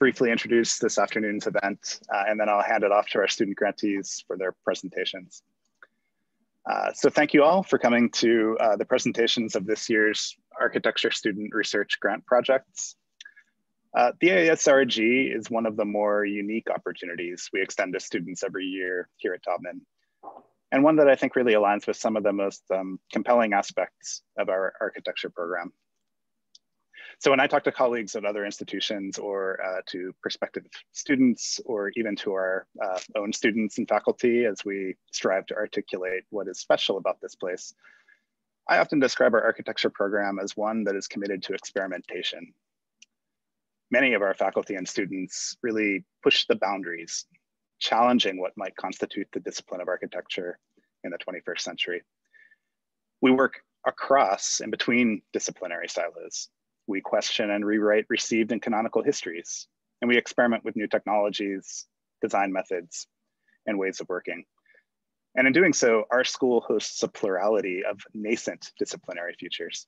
briefly introduce this afternoon's event, uh, and then I'll hand it off to our student grantees for their presentations. Uh, so thank you all for coming to uh, the presentations of this year's Architecture Student Research Grant Projects. Uh, the ASRG is one of the more unique opportunities we extend to students every year here at Taubman, and one that I think really aligns with some of the most um, compelling aspects of our architecture program. So when I talk to colleagues at other institutions or uh, to prospective students or even to our uh, own students and faculty as we strive to articulate what is special about this place, I often describe our architecture program as one that is committed to experimentation. Many of our faculty and students really push the boundaries, challenging what might constitute the discipline of architecture in the 21st century. We work across and between disciplinary silos, we question and rewrite received and canonical histories, and we experiment with new technologies, design methods, and ways of working. And in doing so, our school hosts a plurality of nascent disciplinary futures.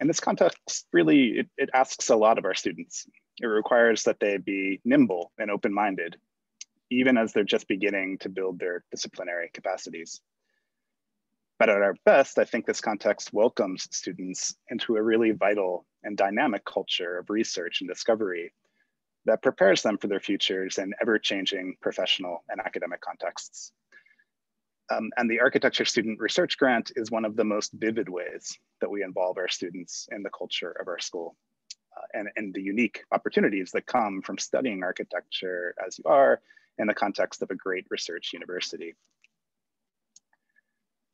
In this context, really, it, it asks a lot of our students. It requires that they be nimble and open-minded, even as they're just beginning to build their disciplinary capacities. But at our best, I think this context welcomes students into a really vital and dynamic culture of research and discovery that prepares them for their futures in ever-changing professional and academic contexts. Um, and the Architecture Student Research Grant is one of the most vivid ways that we involve our students in the culture of our school uh, and, and the unique opportunities that come from studying architecture as you are in the context of a great research university.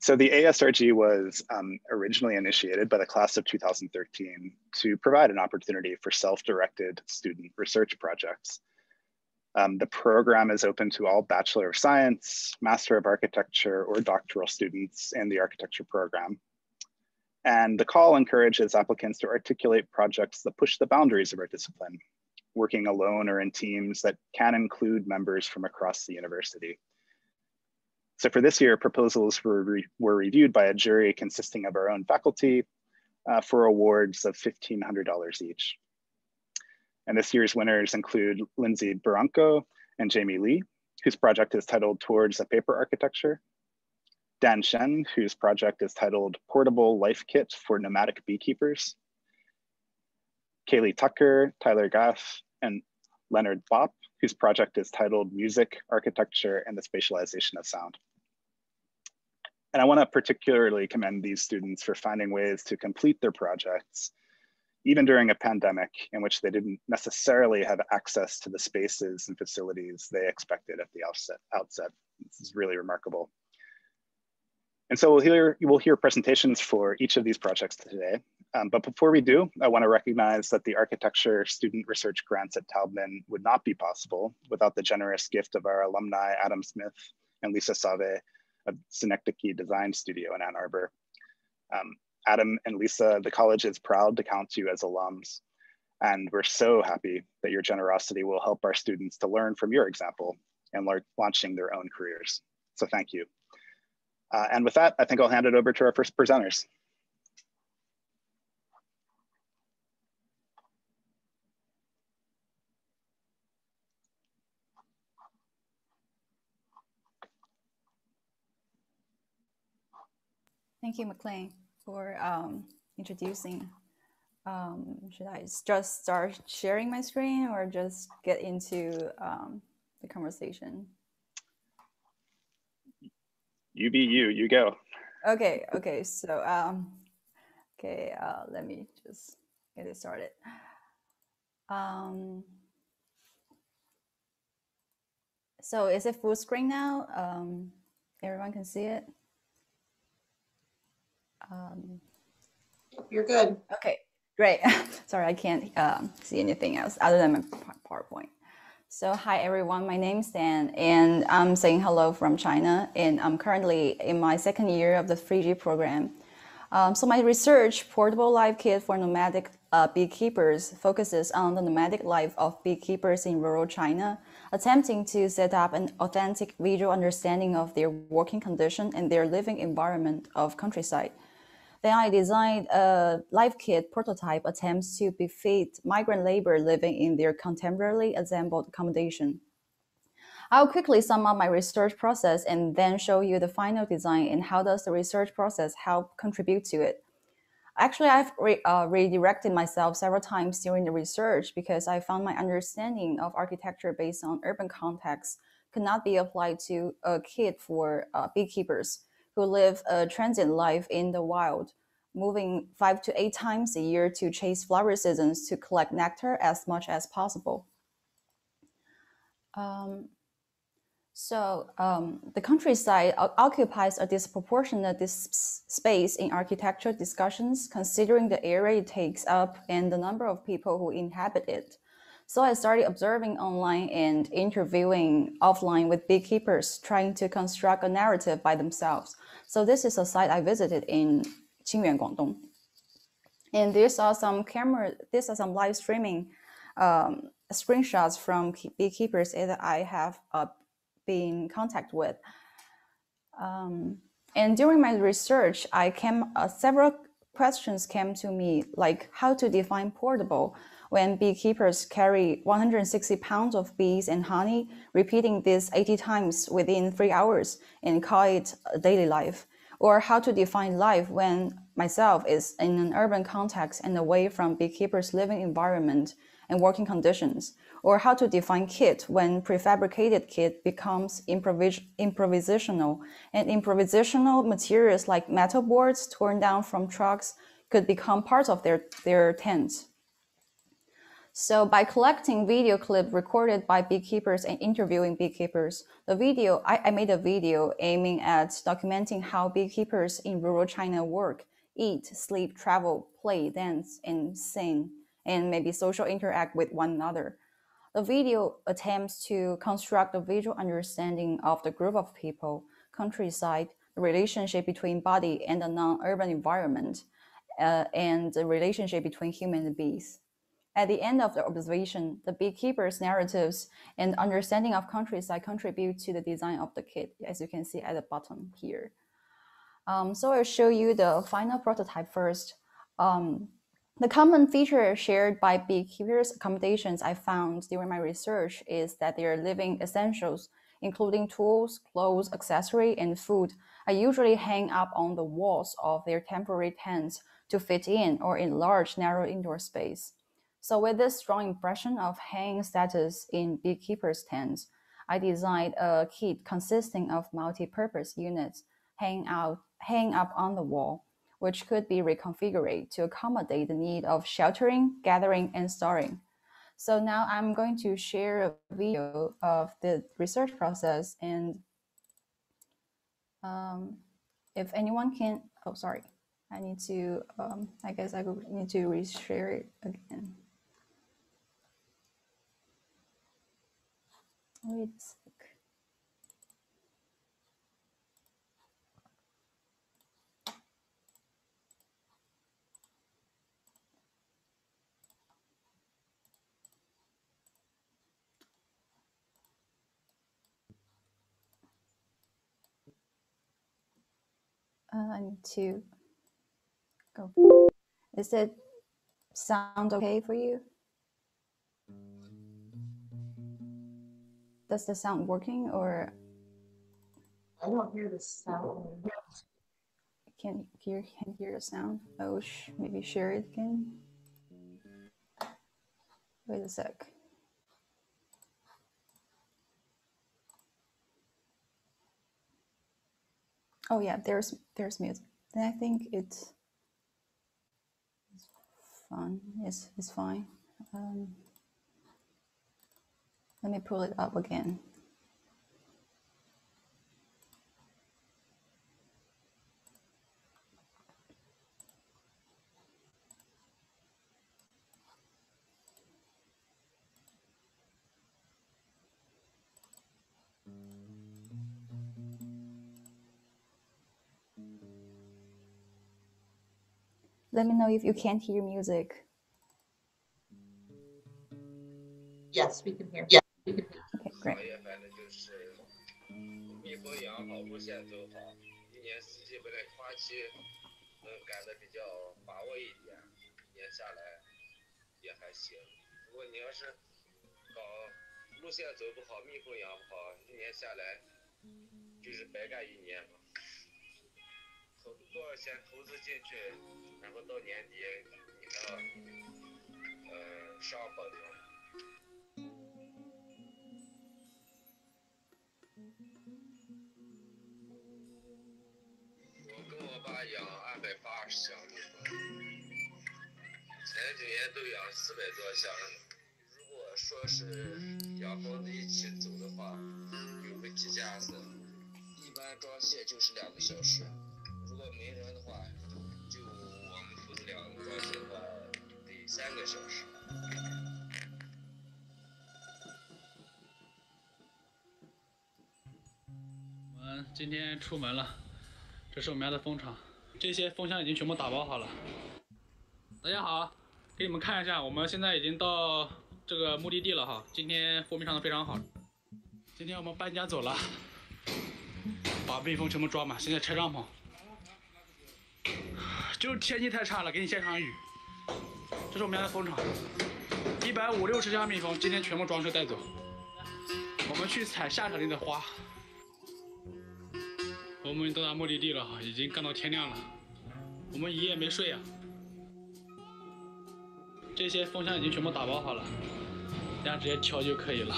So the ASRG was um, originally initiated by the class of 2013 to provide an opportunity for self-directed student research projects. Um, the program is open to all Bachelor of Science, Master of Architecture, or doctoral students in the architecture program. And the call encourages applicants to articulate projects that push the boundaries of our discipline, working alone or in teams that can include members from across the university. So for this year, proposals were, re were reviewed by a jury consisting of our own faculty uh, for awards of $1,500 each. And this year's winners include Lindsay Barranco and Jamie Lee, whose project is titled Towards a Paper Architecture, Dan Shen, whose project is titled Portable Life Kit for Nomadic Beekeepers, Kaylee Tucker, Tyler Gaff, and Leonard Bopp, whose project is titled Music, Architecture, and the Spatialization of Sound. And I want to particularly commend these students for finding ways to complete their projects, even during a pandemic in which they didn't necessarily have access to the spaces and facilities they expected at the outset. outset. This is really remarkable. And so we'll hear, we'll hear presentations for each of these projects today. Um, but before we do, I want to recognize that the architecture student research grants at Taubman would not be possible without the generous gift of our alumni, Adam Smith and Lisa Sauve of Synecdoche Design Studio in Ann Arbor. Um, Adam and Lisa, the college is proud to count you as alums. And we're so happy that your generosity will help our students to learn from your example and launching their own careers. So thank you. Uh, and with that, I think I'll hand it over to our first presenters. Thank you, McLain, for um, introducing. Um, should I just start sharing my screen or just get into um, the conversation? You be you, you go. Okay, okay, so, um, okay, uh, let me just get it started. Um, so is it full screen now? Um, everyone can see it? Um, You're good. Okay, great. Sorry, I can't um, see anything else other than my PowerPoint. So hi everyone, my name is Dan and I'm saying hello from China and I'm currently in my second year of the 3G program. Um, so my research, Portable Life Kit for Nomadic uh, Beekeepers, focuses on the nomadic life of beekeepers in rural China, attempting to set up an authentic visual understanding of their working condition and their living environment of countryside. Then I designed a life kit prototype attempts to befit migrant labor living in their contemporarily assembled accommodation. I'll quickly sum up my research process and then show you the final design and how does the research process help contribute to it. Actually, I've re, uh, redirected myself several times during the research because I found my understanding of architecture based on urban context could not be applied to a kit for uh, beekeepers who live a transient life in the wild, moving five to eight times a year to chase flower seasons to collect nectar as much as possible. Um, so um, the countryside occupies a disproportionate dis space in architecture discussions, considering the area it takes up and the number of people who inhabit it. So I started observing online and interviewing offline with beekeepers, trying to construct a narrative by themselves. So this is a site I visited in Qingyuan, Guangdong. And these are some camera, these are some live streaming um, screenshots from beekeepers that I have uh, been in contact with. Um, and during my research, I came uh, several questions came to me, like how to define portable when beekeepers carry 160 pounds of bees and honey, repeating this 80 times within three hours and call it daily life, or how to define life when myself is in an urban context and away from beekeepers' living environment and working conditions, or how to define kit when prefabricated kit becomes improvis improvisational. And improvisational materials like metal boards torn down from trucks could become part of their, their tents. So by collecting video clip recorded by beekeepers and interviewing beekeepers, the video, I, I made a video aiming at documenting how beekeepers in rural China work, eat, sleep, travel, play, dance, and sing, and maybe social interact with one another. The video attempts to construct a visual understanding of the group of people, countryside, the relationship between body and the non-urban environment, uh, and the relationship between human and bees. At the end of the observation, the beekeeper's narratives and understanding of countryside contribute to the design of the kit, as you can see at the bottom here. Um, so I'll show you the final prototype first. Um, the common feature shared by beekeepers' accommodations I found during my research is that their living essentials, including tools, clothes, accessory, and food, are usually hang up on the walls of their temporary tents to fit in or enlarge narrow indoor space. So with this strong impression of hanging status in beekeepers' tents, I designed a kit consisting of multi-purpose units hanging out, hang up on the wall which could be reconfigured to accommodate the need of sheltering, gathering, and storing. So now I'm going to share a video of the research process and um, if anyone can, oh, sorry, I need to, um, I guess I need to reshare it again. Wait a Uh, I need to go. Is it sound okay for you? Does the sound working or? I don't hear the sound. Can hear can hear the sound? Oh, sh maybe share it again. Wait a sec. Oh yeah, there's there's music. Then I think it's, it's fun. It's it's fine. Um, let me pull it up again. Let me know if you can't hear music. Yes, we can hear. Yeah. Okay, great. 蜜蜂养好，路线走好，一年四季不带花期，能干的比较把握一点，一年下来也还行。如果你要是搞路线走不好，蜜蜂养不好，一年下来就是白干一年嘛。投多少钱投资进去，然后到年底你能呃上本我跟我爸养二百八十箱蜜蜂，前几年都养四百多箱。如果说是养蜂子一起走的话，有个几架子，一般装卸就是两个小时。如果没人的话，就我们父子俩装卸的话，得三个小时。今天出门了，这是我们家的蜂场，这些蜂箱已经全部打包好了。大家好，给你们看一下，我们现在已经到这个目的地了哈。今天蜂蜜上的非常好，今天我们搬家走了，把蜜蜂全部装满，现在拆帐篷。就是天气太差了，给你下场雨。这是我们家的蜂场，一百五六十箱蜜蜂，今天全部装车带走。我们去采下场地的花。我们到达目的地了，已经干到天亮了。我们一夜没睡啊。这些蜂箱已经全部打包好了，大家直接挑就可以了。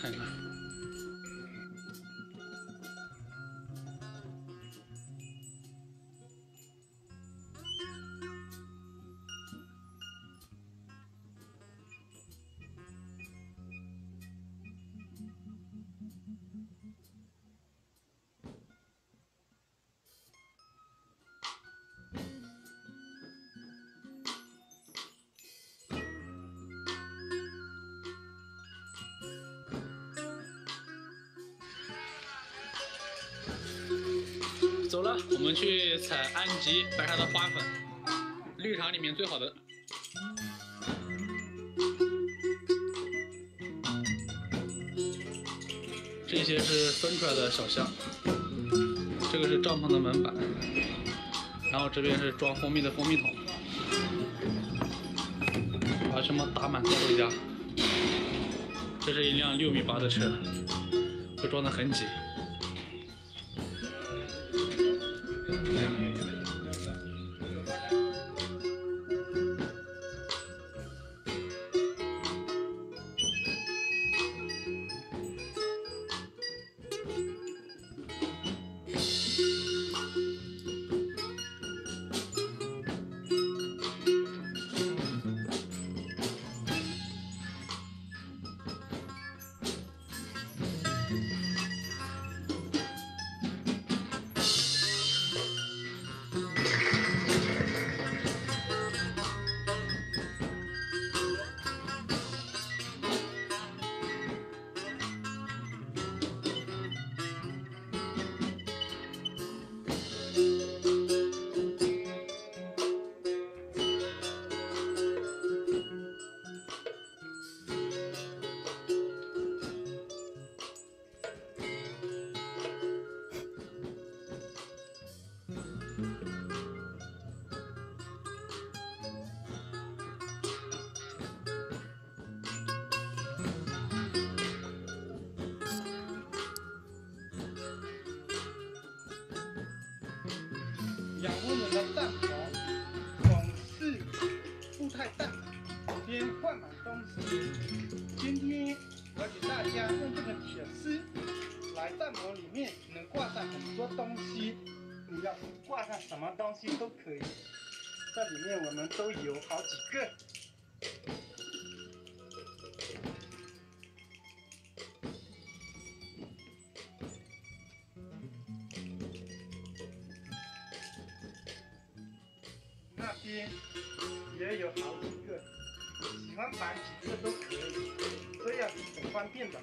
看一看。走了，我们去采安吉白沙的花粉，绿茶里面最好的。这些是分出来的小箱，这个是帐篷的门板，然后这边是装蜂蜜的蜂蜜桶，把它全部打满带回家。这是一辆六米八的车，会装得很挤。养蜂人的帐篷总是不太大，里边放满东西。今天我给大家用这个铁丝来帐篷里面能挂上很多东西，你要挂上什么东西都可以。这里面我们都有好几个。摆几个都可以，这样很方便的。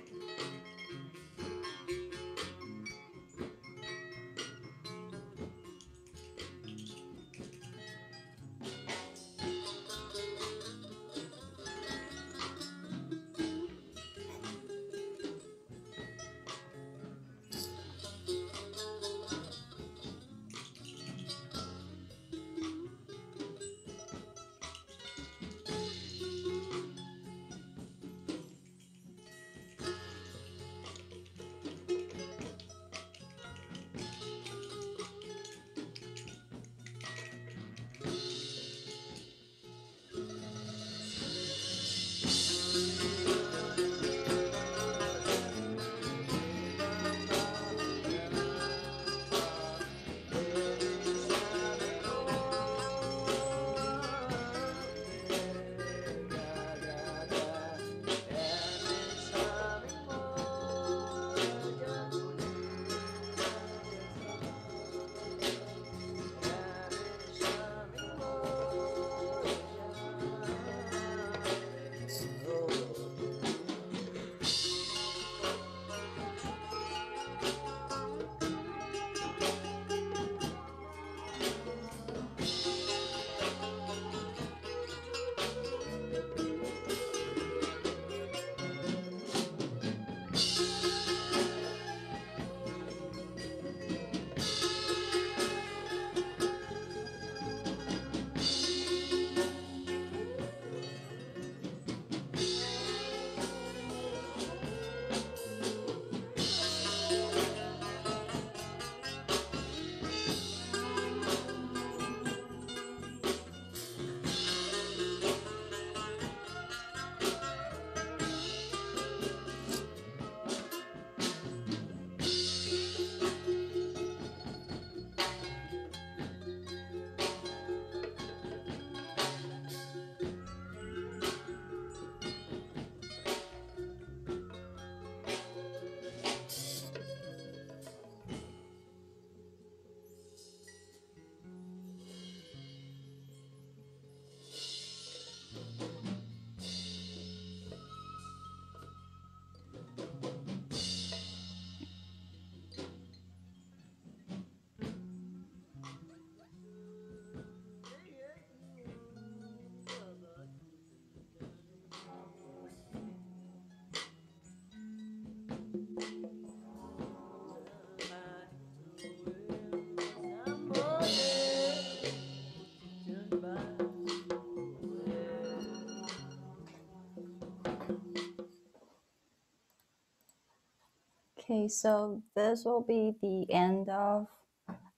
Okay, so this will be the end of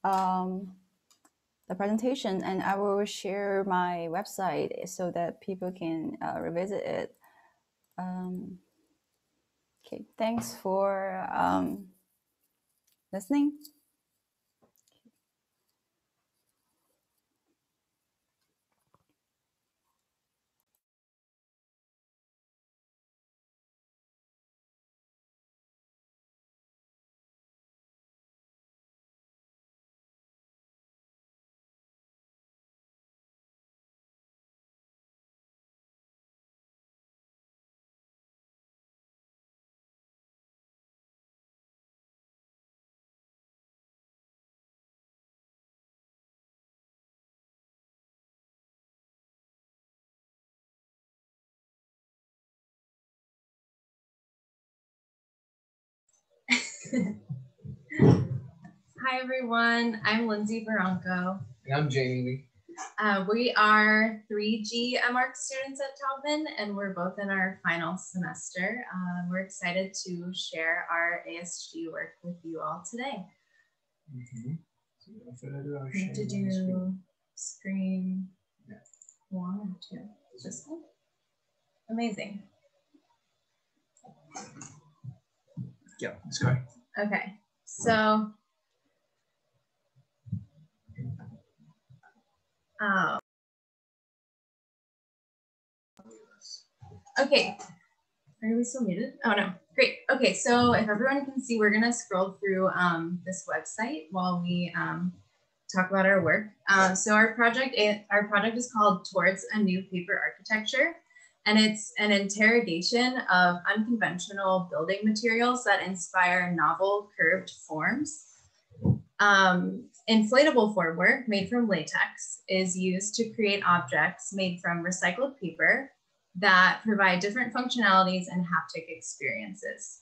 um, the presentation and I will share my website so that people can uh, revisit it. Um, okay, thanks for um, listening. Hi, everyone. I'm Lindsay Barranco. And I'm Jamie Lee. Uh, we are 3G MArch students at Taubman, and we're both in our final semester. Uh, we're excited to share our ASG work with you all today. So without further ado, I'll We have to screen. do screen Yeah. one or two. This one? Amazing. Yeah, that's correct. Okay, so. Um, okay, are we still muted? Oh no, great. Okay, so if everyone can see, we're gonna scroll through um, this website while we um, talk about our work. Um, so our project, our project is called Towards a New Paper Architecture and it's an interrogation of unconventional building materials that inspire novel curved forms. Um, inflatable formwork made from latex is used to create objects made from recycled paper that provide different functionalities and haptic experiences.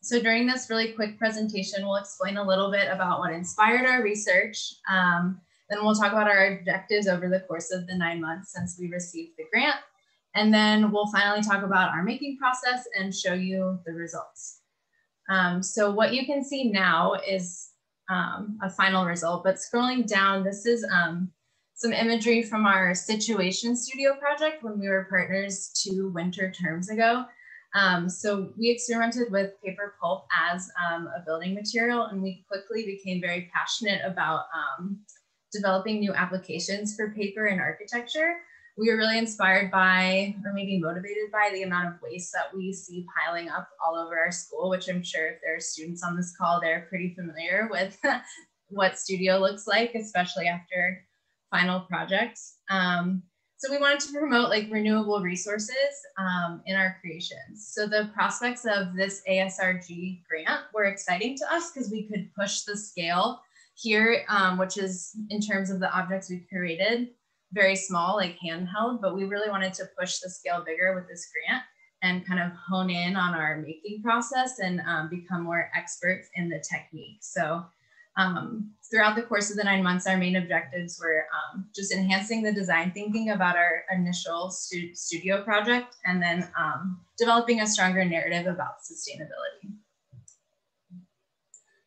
So during this really quick presentation, we'll explain a little bit about what inspired our research. Um, then we'll talk about our objectives over the course of the nine months since we received the grant. And then we'll finally talk about our making process and show you the results. Um, so what you can see now is um, a final result, but scrolling down, this is um, some imagery from our Situation Studio project when we were partners two winter terms ago. Um, so we experimented with paper pulp as um, a building material and we quickly became very passionate about um, developing new applications for paper in architecture we were really inspired by, or maybe motivated by, the amount of waste that we see piling up all over our school, which I'm sure if there are students on this call, they're pretty familiar with what studio looks like, especially after final projects. Um, so we wanted to promote like renewable resources um, in our creations. So the prospects of this ASRG grant were exciting to us because we could push the scale here, um, which is in terms of the objects we created, very small, like handheld, but we really wanted to push the scale bigger with this grant and kind of hone in on our making process and um, become more experts in the technique. So um, throughout the course of the nine months, our main objectives were um, just enhancing the design thinking about our initial stu studio project and then um, developing a stronger narrative about sustainability.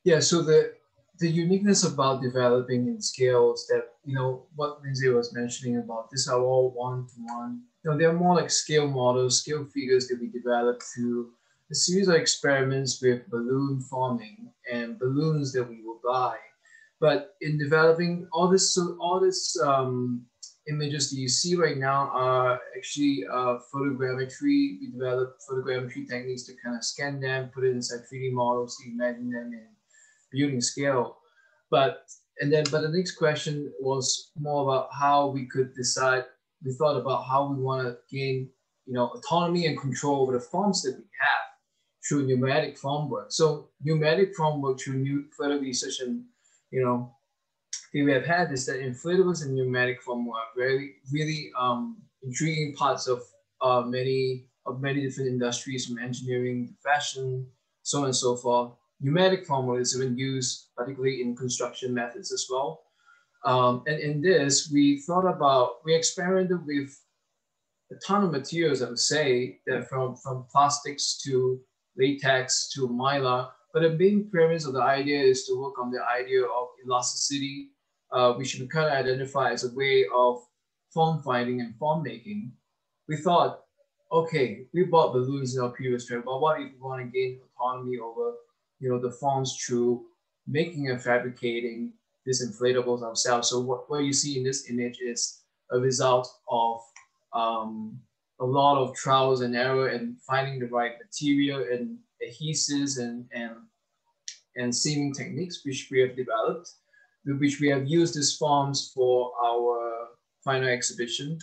Yeah, so the the uniqueness about developing in scales that you know what Lindsay was mentioning about these are all one to one. You know, they're more like scale models, scale figures that we developed through a series of experiments with balloon forming and balloons that we will buy. But in developing all this, all this um, images that you see right now are actually uh, photogrammetry. We developed photogrammetry techniques to kind of scan them, put it inside 3D models, imagine them in building scale. But and then but the next question was more about how we could decide. We thought about how we want to gain, you know, autonomy and control over the forms that we have through pneumatic formwork. So pneumatic formwork through new further research and you know we have had is that inflatables and pneumatic formwork are very really um, intriguing parts of uh, many of many different industries from engineering fashion, so on and so forth pneumatic formwork is even used particularly in construction methods as well. Um, and in this, we thought about, we experimented with a ton of materials, I would say, that from, from plastics to latex to mylar, but the main premise of the idea is to work on the idea of elasticity, uh, which we kind of identify as a way of form finding and form making. We thought, okay, we bought balloons in our previous trip, but what if we want to gain autonomy over, you know, the forms through making and fabricating these inflatables ourselves. So what, what you see in this image is a result of um, a lot of trials and error and finding the right material and adhesives and, and, and seaming techniques which we have developed, which we have used these forms for our final exhibition.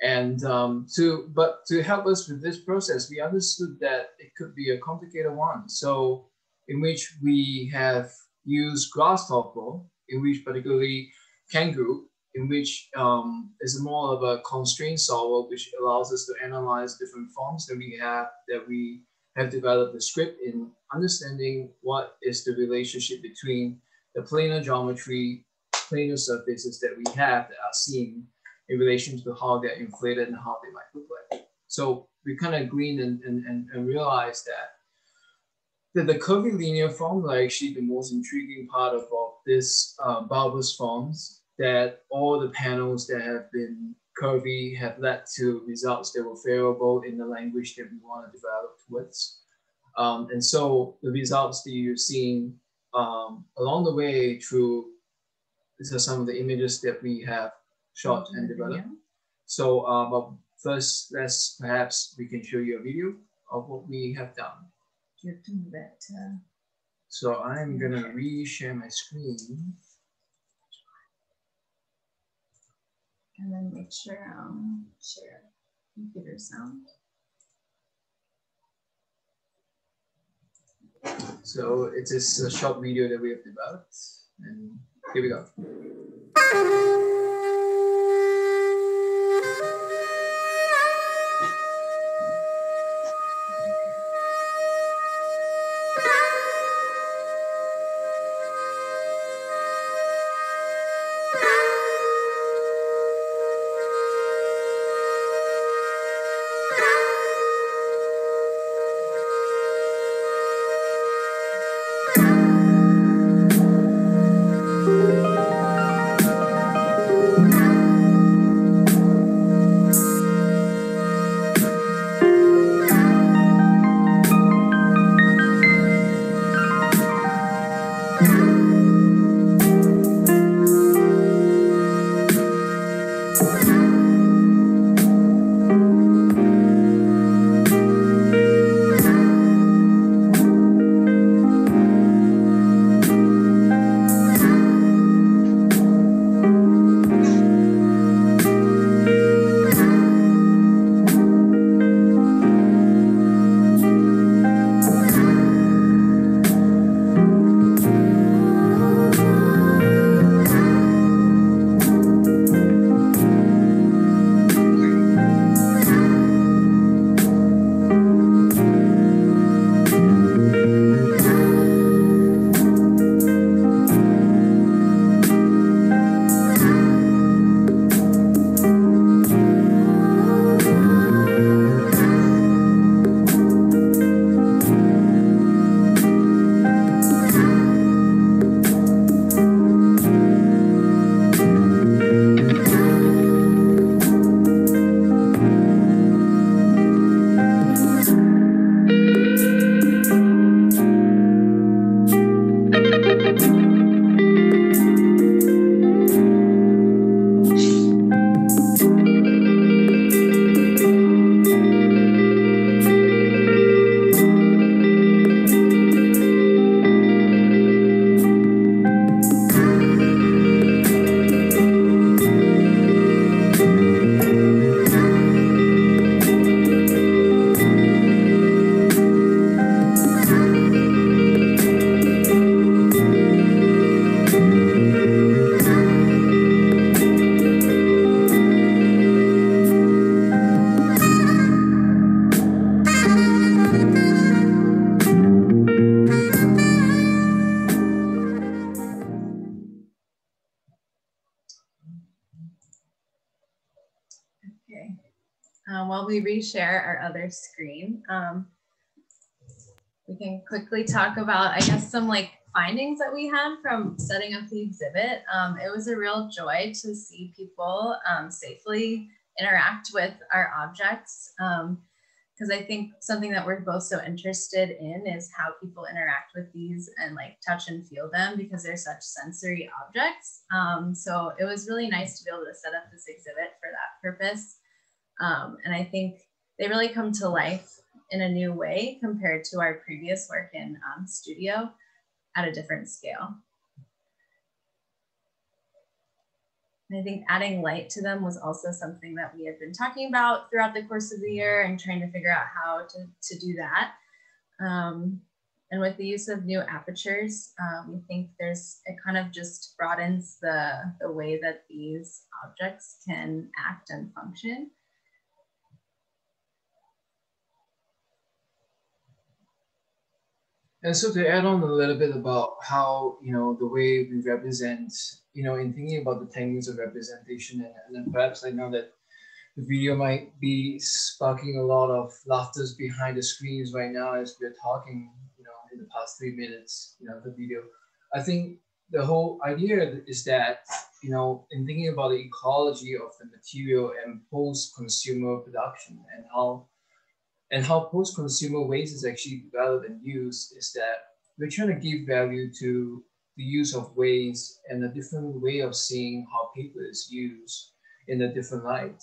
And um, to, but to help us with this process, we understood that it could be a complicated one. So in which we have used Grasshopper, in which particularly Kangaroo, in which um, is more of a constraint solver, which allows us to analyze different forms that we have, that we have developed the script in understanding what is the relationship between the planar geometry, planar surfaces that we have that are seen in relation to how they're inflated and how they might look like. So we kind of gleaned and, and, and, and realized that that the curvilinear form are actually the most intriguing part of, of this uh, bulbous forms that all the panels that have been curvy have led to results that were favorable in the language that we want to develop towards. Um, and so the results that you're seeing um, along the way through, these are some of the images that we have shot and developed. So, uh, but first, let's perhaps we can show you a video of what we have done. Give to me that. Uh, So I'm gonna re-share my screen. and then make sure um share computer sound. So it is a short video that we have developed, and here we go. Okay. Screen, um, we can quickly talk about, I guess, some like findings that we had from setting up the exhibit. Um, it was a real joy to see people um, safely interact with our objects. Um, because I think something that we're both so interested in is how people interact with these and like touch and feel them because they're such sensory objects. Um, so it was really nice to be able to set up this exhibit for that purpose. Um, and I think they really come to life in a new way compared to our previous work in um, studio at a different scale. I think adding light to them was also something that we had been talking about throughout the course of the year and trying to figure out how to, to do that. Um, and with the use of new apertures, um, we think there's, it kind of just broadens the, the way that these objects can act and function. And so to add on a little bit about how, you know, the way we represent, you know, in thinking about the techniques of representation, and, and then perhaps I know that the video might be sparking a lot of laughters behind the screens right now as we're talking, you know, in the past three minutes, you know, the video. I think the whole idea is that, you know, in thinking about the ecology of the material and post-consumer production and how and how post-consumer waste is actually developed and used is that we're trying to give value to the use of waste and a different way of seeing how paper is used in a different light.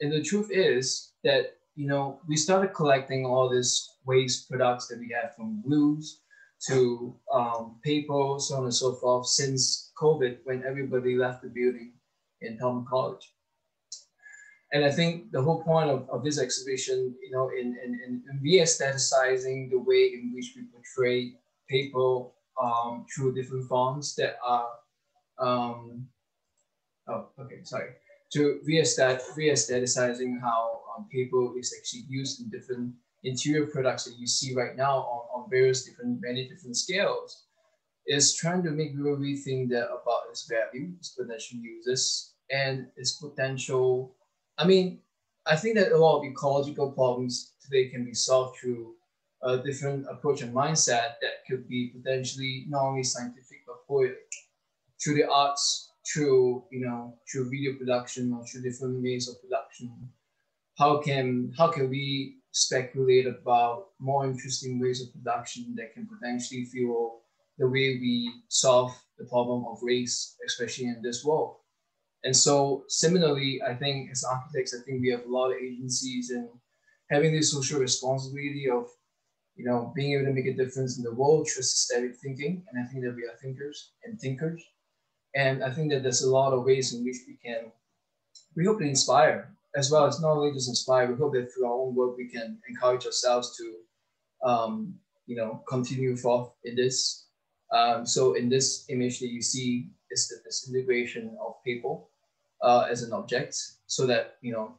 And the truth is that, you know, we started collecting all these waste products that we have from glues to um, paper, so on and so forth, since COVID, when everybody left the building in Taubman College and I think the whole point of, of this exhibition, you know, in, in, in re-aestheticizing the way in which we portray people um, through different forms that are, um, oh, okay, sorry, to re-aestheticizing how um, is actually used in different interior products that you see right now on, on various different, many different scales, is trying to make people rethink that about its value, its potential uses, and its potential I mean, I think that a lot of ecological problems today can be solved through a different approach and mindset that could be potentially not only scientific but poetic through the arts, through you know, through video production or through different ways of production. How can how can we speculate about more interesting ways of production that can potentially fuel the way we solve the problem of race, especially in this world? And so similarly, I think as architects, I think we have a lot of agencies and having this social responsibility of, you know, being able to make a difference in the world through systemic thinking. And I think that we are thinkers and thinkers. And I think that there's a lot of ways in which we can, we hope to inspire as well as not only just inspire, we hope that through our own work, we can encourage ourselves to, um, you know, continue forth in this. Um, so in this image that you see is the disintegration of people uh, as an object so that, you know,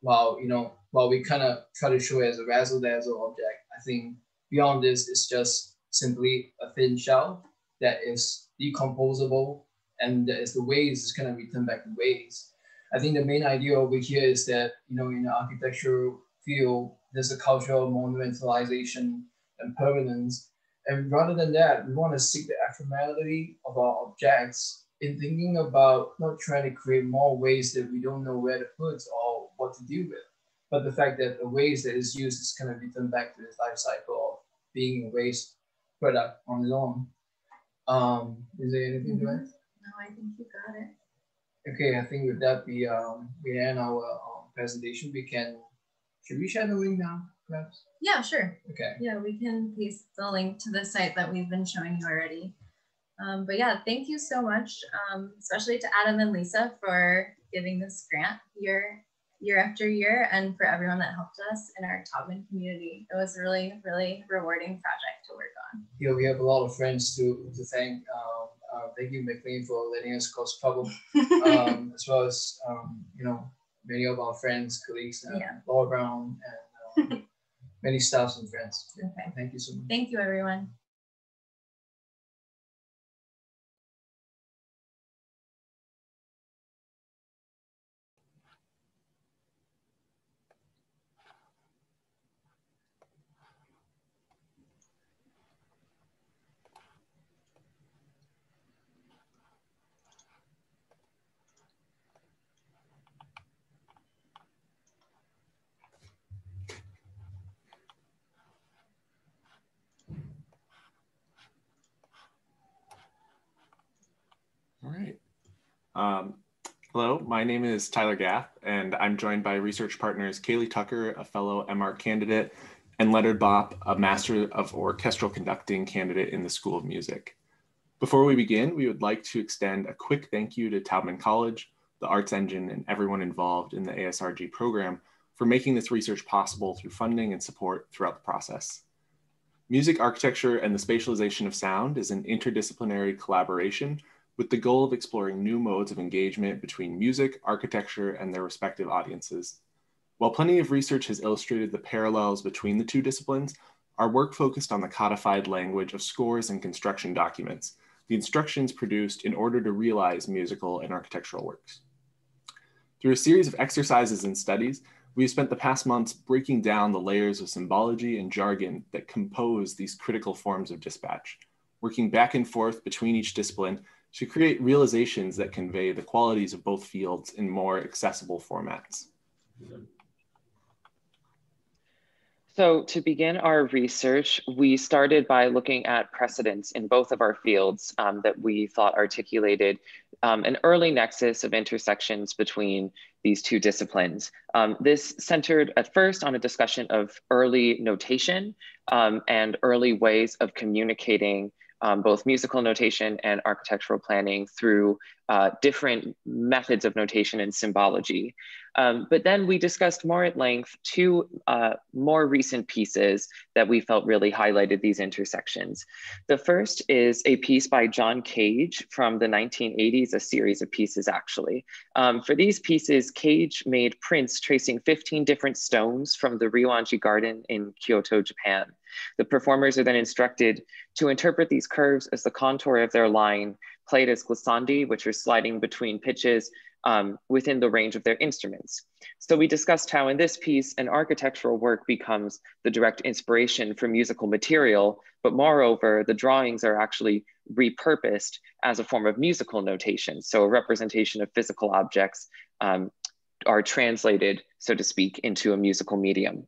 while, you know, while we kind of try to show it as a razzle dazzle object, I think beyond this it's just simply a thin shell that is decomposable and that is the waste is kind of returned back to waste. I think the main idea over here is that, you know, in the architectural field, there's a cultural monumentalization and permanence. And rather than that, we want to seek the ephemerality of our objects in thinking about not trying to create more ways that we don't know where to put or what to do with, but the fact that the waste that is used is kind of returned back to its life cycle of being a waste product on its own. Um, is there anything mm -hmm. to add? No, I think you got it. Okay, I think with that we um, we end our um, presentation. We can should we share the link now, perhaps? Yeah, sure. Okay. Yeah, we can paste the link to the site that we've been showing you already. Um, but yeah, thank you so much, um, especially to Adam and Lisa for giving this grant year, year after year, and for everyone that helped us in our Taubman community. It was a really, really rewarding project to work on. Yeah, we have a lot of friends to, to thank. Um, uh, thank you, McLain, for letting us cause trouble, um, as well as, um, you know, many of our friends, colleagues, uh, yeah. Laura Brown, and uh, many staffs and friends. Okay. Thank you so much. Thank you, everyone. Um, hello, my name is Tyler Gath, and I'm joined by research partners Kaylee Tucker, a fellow MR candidate, and Leonard Bopp, a Master of Orchestral Conducting candidate in the School of Music. Before we begin, we would like to extend a quick thank you to Taubman College, the Arts Engine, and everyone involved in the ASRG program for making this research possible through funding and support throughout the process. Music architecture and the spatialization of sound is an interdisciplinary collaboration with the goal of exploring new modes of engagement between music, architecture, and their respective audiences. While plenty of research has illustrated the parallels between the two disciplines, our work focused on the codified language of scores and construction documents, the instructions produced in order to realize musical and architectural works. Through a series of exercises and studies, we've spent the past months breaking down the layers of symbology and jargon that compose these critical forms of dispatch, working back and forth between each discipline to create realizations that convey the qualities of both fields in more accessible formats. So to begin our research, we started by looking at precedents in both of our fields um, that we thought articulated um, an early nexus of intersections between these two disciplines. Um, this centered at first on a discussion of early notation um, and early ways of communicating um, both musical notation and architectural planning through uh, different methods of notation and symbology. Um, but then we discussed more at length two uh, more recent pieces that we felt really highlighted these intersections. The first is a piece by John Cage from the 1980s, a series of pieces actually. Um, for these pieces, Cage made prints tracing 15 different stones from the Ryoanji Garden in Kyoto, Japan. The performers are then instructed to interpret these curves as the contour of their line played as glissandi, which are sliding between pitches um, within the range of their instruments. So we discussed how in this piece, an architectural work becomes the direct inspiration for musical material, but moreover, the drawings are actually repurposed as a form of musical notation. So a representation of physical objects um, are translated, so to speak, into a musical medium.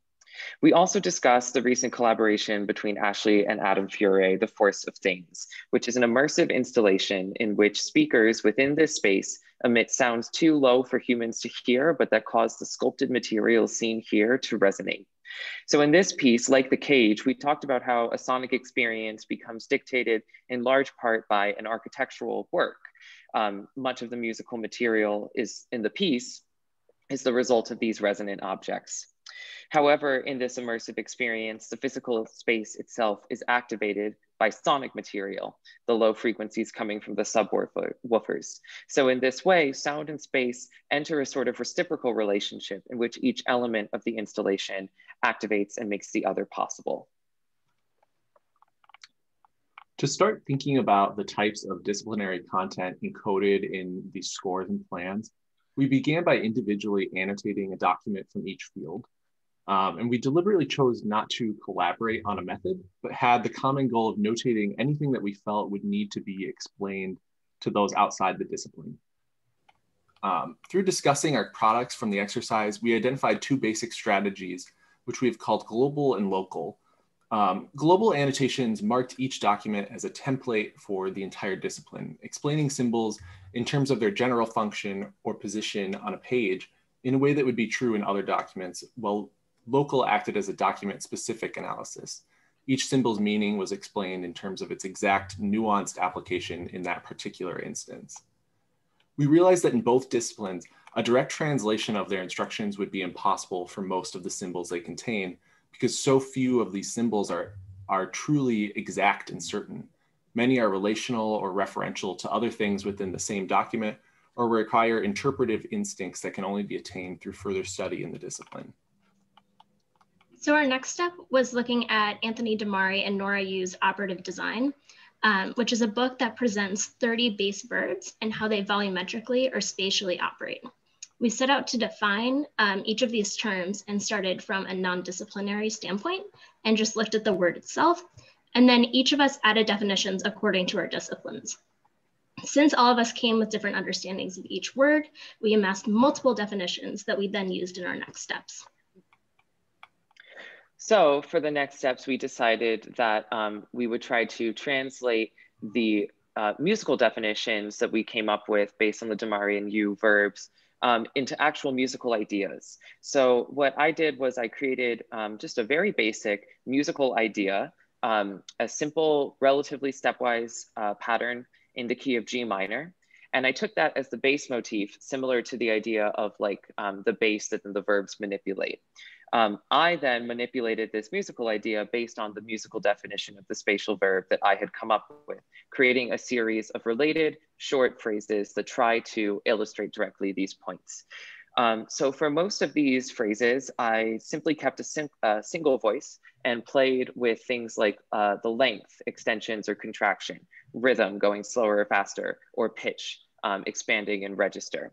We also discussed the recent collaboration between Ashley and Adam Fure, The Force of Things, which is an immersive installation in which speakers within this space emit sounds too low for humans to hear, but that cause the sculpted material seen here to resonate. So in this piece, like the Cage, we talked about how a sonic experience becomes dictated in large part by an architectural work. Um, much of the musical material is in the piece is the result of these resonant objects. However, in this immersive experience, the physical space itself is activated by sonic material, the low frequencies coming from the subwoofers. So in this way, sound and space enter a sort of reciprocal relationship in which each element of the installation activates and makes the other possible. To start thinking about the types of disciplinary content encoded in these scores and plans, we began by individually annotating a document from each field. Um, and we deliberately chose not to collaborate on a method, but had the common goal of notating anything that we felt would need to be explained to those outside the discipline. Um, through discussing our products from the exercise, we identified two basic strategies, which we've called global and local. Um, global annotations marked each document as a template for the entire discipline, explaining symbols in terms of their general function or position on a page in a way that would be true in other documents, while local acted as a document specific analysis. Each symbol's meaning was explained in terms of its exact nuanced application in that particular instance. We realized that in both disciplines, a direct translation of their instructions would be impossible for most of the symbols they contain because so few of these symbols are, are truly exact and certain. Many are relational or referential to other things within the same document or require interpretive instincts that can only be attained through further study in the discipline. So our next step was looking at Anthony Di Mari and Nora Yoo's operative design, um, which is a book that presents 30 base verbs and how they volumetrically or spatially operate. We set out to define um, each of these terms and started from a non-disciplinary standpoint and just looked at the word itself. And then each of us added definitions according to our disciplines. Since all of us came with different understandings of each word, we amassed multiple definitions that we then used in our next steps. So for the next steps, we decided that um, we would try to translate the uh, musical definitions that we came up with based on the Di Mari and Yoo verbs um, into actual musical ideas. So what I did was I created um, just a very basic musical idea, um, a simple, relatively stepwise uh, pattern in the key of G minor. And I took that as the bass motif, similar to the idea of like um, the bass that the verbs manipulate. Um, I then manipulated this musical idea based on the musical definition of the spatial verb that I had come up with, creating a series of related short phrases that try to illustrate directly these points. Um, so for most of these phrases, I simply kept a, a single voice and played with things like uh, the length, extensions or contraction, rhythm going slower or faster, or pitch, um, expanding and register.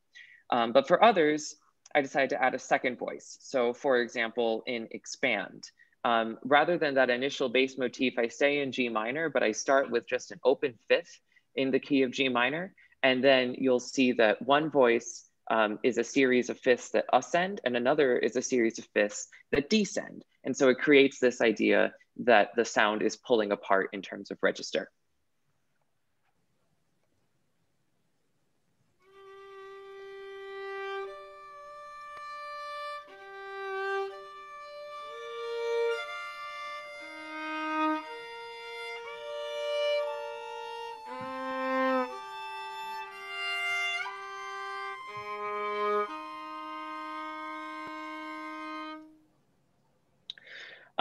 Um, but for others, I decided to add a second voice. So for example, in expand, um, rather than that initial bass motif, I stay in G minor, but I start with just an open fifth in the key of G minor. And then you'll see that one voice um, is a series of fifths that ascend and another is a series of fifths that descend. And so it creates this idea that the sound is pulling apart in terms of register.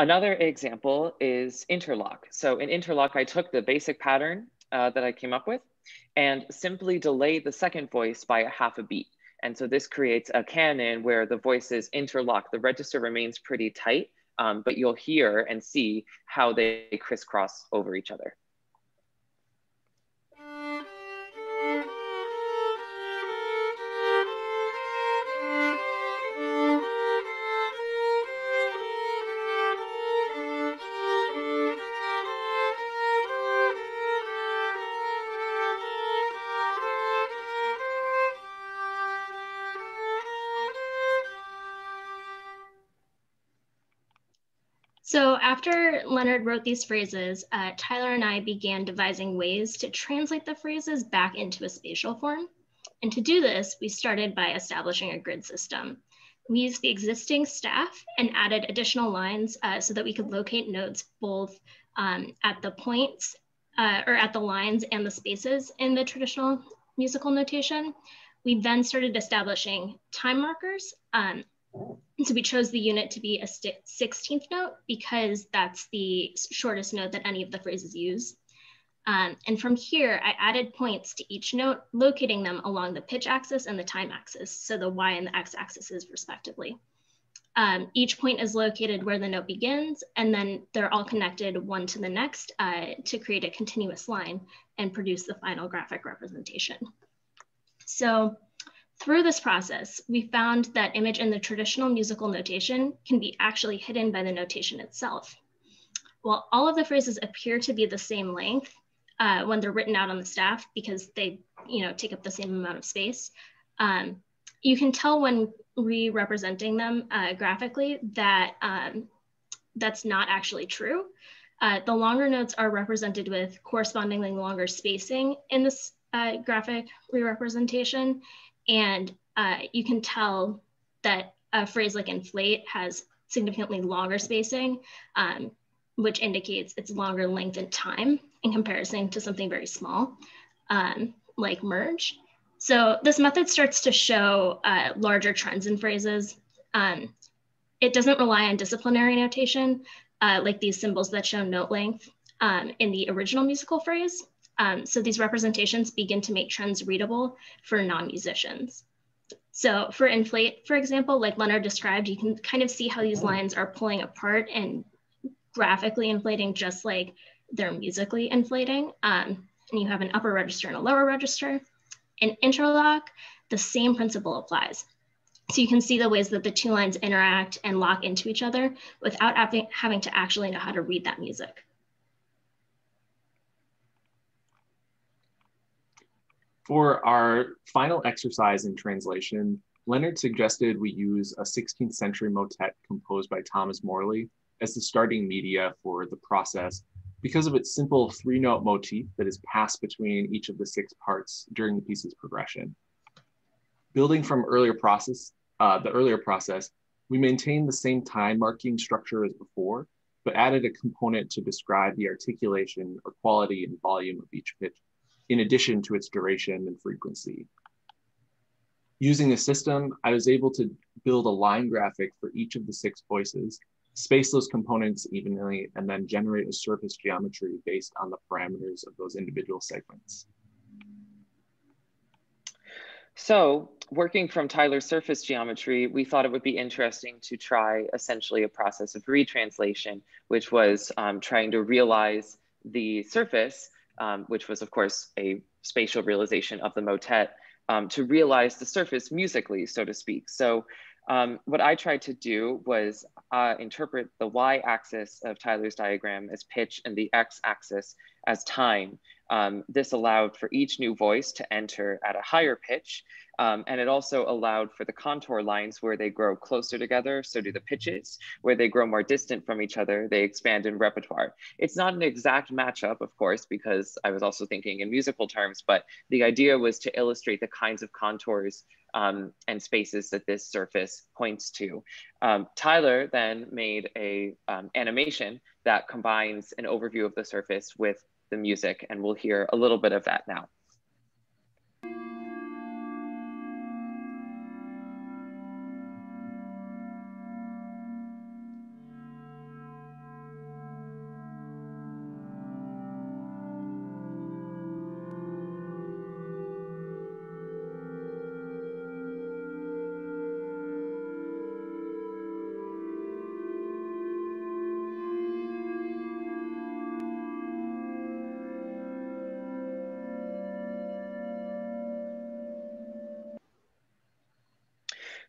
Another example is interlock. So in interlock, I took the basic pattern uh, that I came up with and simply delayed the second voice by a half a beat. And so this creates a canon where the voices interlock. The register remains pretty tight, um, but you'll hear and see how they crisscross over each other. Leonard wrote these phrases, uh, Tyler and I began devising ways to translate the phrases back into a spatial form. And to do this, we started by establishing a grid system. We used the existing staff and added additional lines uh, so that we could locate notes both um, at the points uh, or at the lines and the spaces in the traditional musical notation. We then started establishing time markers um, so we chose the unit to be a 16th note because that's the shortest note that any of the phrases use. Um, and from here, I added points to each note, locating them along the pitch axis and the time axis, so the Y and the X axes respectively. Um, each point is located where the note begins, and then they're all connected one to the next uh, to create a continuous line and produce the final graphic representation. So through this process, we found that image in the traditional musical notation can be actually hidden by the notation itself. While all of the phrases appear to be the same length uh, when they're written out on the staff because they you know, take up the same amount of space, um, you can tell when re-representing them uh, graphically that um, that's not actually true. Uh, the longer notes are represented with correspondingly longer spacing in this uh, graphic re-representation, and uh, you can tell that a phrase like inflate has significantly longer spacing, um, which indicates its longer length and time in comparison to something very small, um, like merge. So this method starts to show uh, larger trends in phrases. Um, it doesn't rely on disciplinary notation, uh, like these symbols that show note length um, in the original musical phrase. Um, so these representations begin to make trends readable for non-musicians. So for inflate, for example, like Leonard described, you can kind of see how these lines are pulling apart and graphically inflating just like they're musically inflating. Um, and you have an upper register and a lower register. In interlock, the same principle applies. So you can see the ways that the two lines interact and lock into each other without having to actually know how to read that music. For our final exercise in translation, Leonard suggested we use a 16th century motet composed by Thomas Morley as the starting media for the process because of its simple three note motif that is passed between each of the six parts during the piece's progression. Building from earlier process, uh, the earlier process, we maintained the same time marking structure as before, but added a component to describe the articulation or quality and volume of each pitch, in addition to its duration and frequency. Using the system, I was able to build a line graphic for each of the six voices space those components evenly, and then generate a surface geometry based on the parameters of those individual segments. So working from Tyler's surface geometry, we thought it would be interesting to try essentially a process of retranslation, which was um, trying to realize the surface, um, which was of course a spatial realization of the motet, um, to realize the surface musically, so to speak. So um, what I tried to do was uh, interpret the y-axis of Tyler's diagram as pitch and the x-axis as time. Um, this allowed for each new voice to enter at a higher pitch, um, and it also allowed for the contour lines where they grow closer together, so do the pitches. Where they grow more distant from each other, they expand in repertoire. It's not an exact matchup, of course, because I was also thinking in musical terms, but the idea was to illustrate the kinds of contours um, and spaces that this surface points to. Um, Tyler then made a um, animation that combines an overview of the surface with the music, and we'll hear a little bit of that now.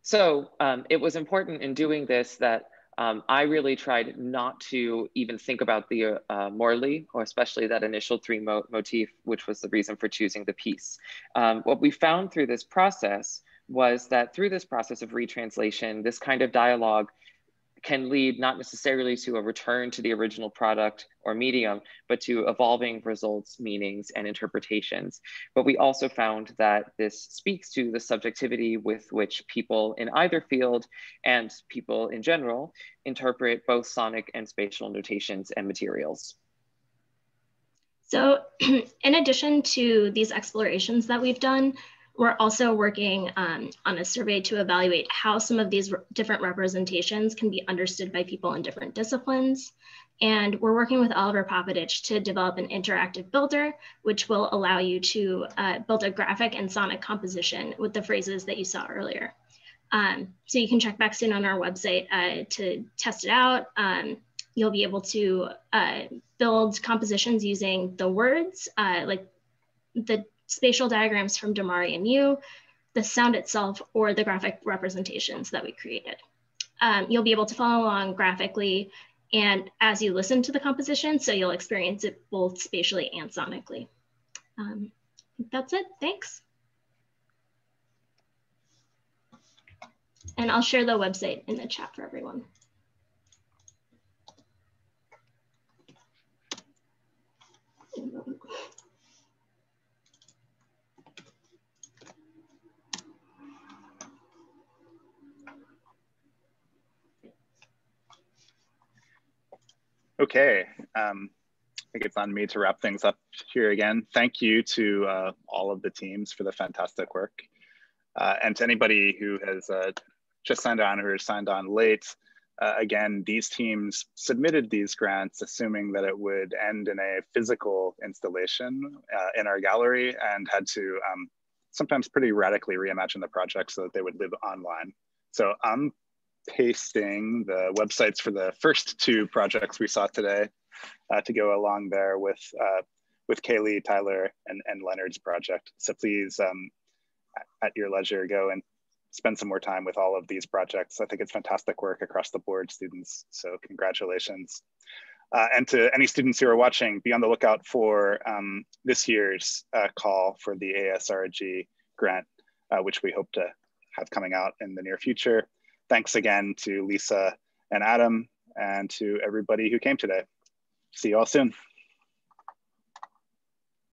So um, it was important in doing this that um, I really tried not to even think about the uh, Morley, or especially that initial three mo motif, which was the reason for choosing the piece. Um, what we found through this process was that through this process of retranslation, this kind of dialogue can lead not necessarily to a return to the original product or medium, but to evolving results, meanings, and interpretations. But we also found that this speaks to the subjectivity with which people in either field and people in general interpret both sonic and spatial notations and materials. So in addition to these explorations that we've done, we're also working um, on a survey to evaluate how some of these different representations can be understood by people in different disciplines. And we're working with Oliver Popovich to develop an interactive builder, which will allow you to uh, build a graphic and sonic composition with the phrases that you saw earlier. Um, so you can check back soon on our website uh, to test it out. Um, you'll be able to uh, build compositions using the words, uh, like the spatial diagrams from Di Mari and Yoo, the sound itself, or the graphic representations that we created. Um, you'll be able to follow along graphically and as you listen to the composition, so you'll experience it both spatially and sonically. Um, that's it, thanks. And I'll share the website in the chat for everyone. Okay, um, I think it's on me to wrap things up here again. Thank you to uh, all of the teams for the fantastic work. Uh, and to anybody who has uh, just signed on or signed on late, uh, again, these teams submitted these grants assuming that it would end in a physical installation uh, in our gallery and had to um, sometimes pretty radically reimagine the project so that they would live online. So I'm pasting the websites for the first two projects we saw today uh, to go along there with uh, with Kaylee, Tyler, and, and Leonard's project. So please, um, at your leisure, go and spend some more time with all of these projects. I think it's fantastic work across the board, students. So congratulations. Uh, and to any students who are watching, be on the lookout for um, this year's uh, call for the ASRG grant, uh, which we hope to have coming out in the near future thanks again to Lisa and Adam and to everybody who came today. See you all soon.